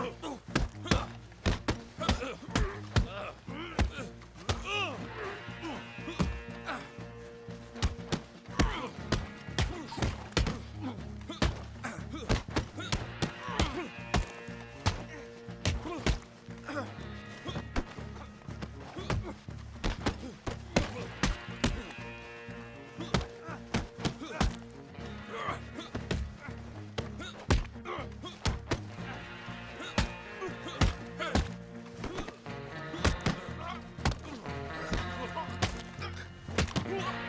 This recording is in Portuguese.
Ah! Yeah.